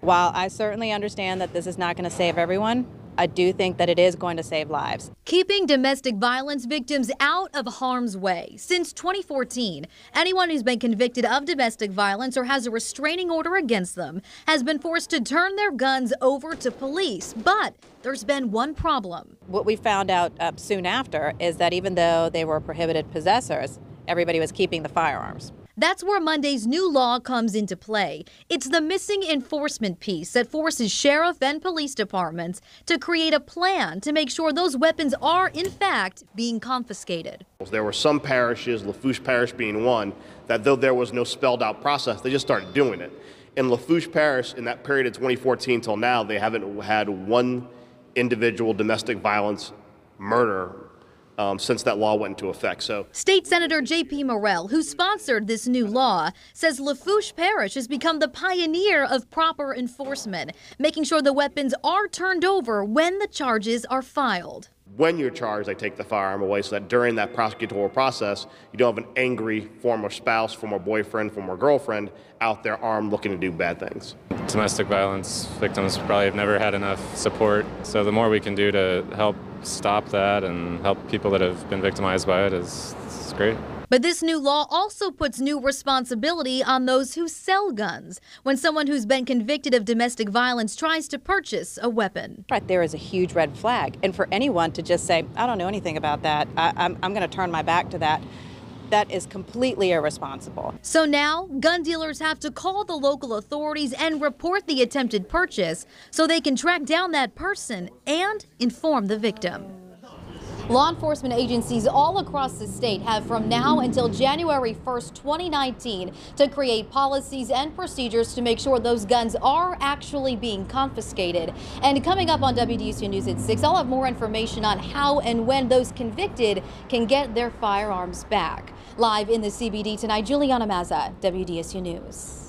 While I certainly understand that this is not going to save everyone, I do think that it is going to save lives. Keeping domestic violence victims out of harm's way. Since 2014, anyone who's been convicted of domestic violence or has a restraining order against them has been forced to turn their guns over to police. But there's been one problem. What we found out uh, soon after is that even though they were prohibited possessors, everybody was keeping the firearms. That's where Monday's new law comes into play. It's the missing enforcement piece that forces sheriff and police departments to create a plan to make sure those weapons are, in fact, being confiscated. There were some parishes, Lafourche Parish being one, that though there was no spelled out process, they just started doing it. In Lafourche Parish, in that period of 2014 till now, they haven't had one individual domestic violence murder um, since that law went into effect. So, State Senator J.P. Morrell, who sponsored this new law, says Lafourche Parish has become the pioneer of proper enforcement, making sure the weapons are turned over when the charges are filed. When you're charged, they take the firearm away so that during that prosecutorial process, you don't have an angry former spouse, former boyfriend, former girlfriend out there armed looking to do bad things. Domestic violence victims probably have never had enough support, so the more we can do to help stop that and help people that have been victimized by it is, great. But this new law also puts new responsibility on those who sell guns when someone who's been convicted of domestic violence tries to purchase a weapon. Right there is a huge red flag. And for anyone to just say, I don't know anything about that, I, I'm, I'm going to turn my back to that. That is completely irresponsible. So now, gun dealers have to call the local authorities and report the attempted purchase so they can track down that person and inform the victim. Law enforcement agencies all across the state have from now until January 1st, 2019 to create policies and procedures to make sure those guns are actually being confiscated. And coming up on WDSU News at 6, I'll have more information on how and when those convicted can get their firearms back. Live in the CBD tonight, Juliana Mazza, WDSU News.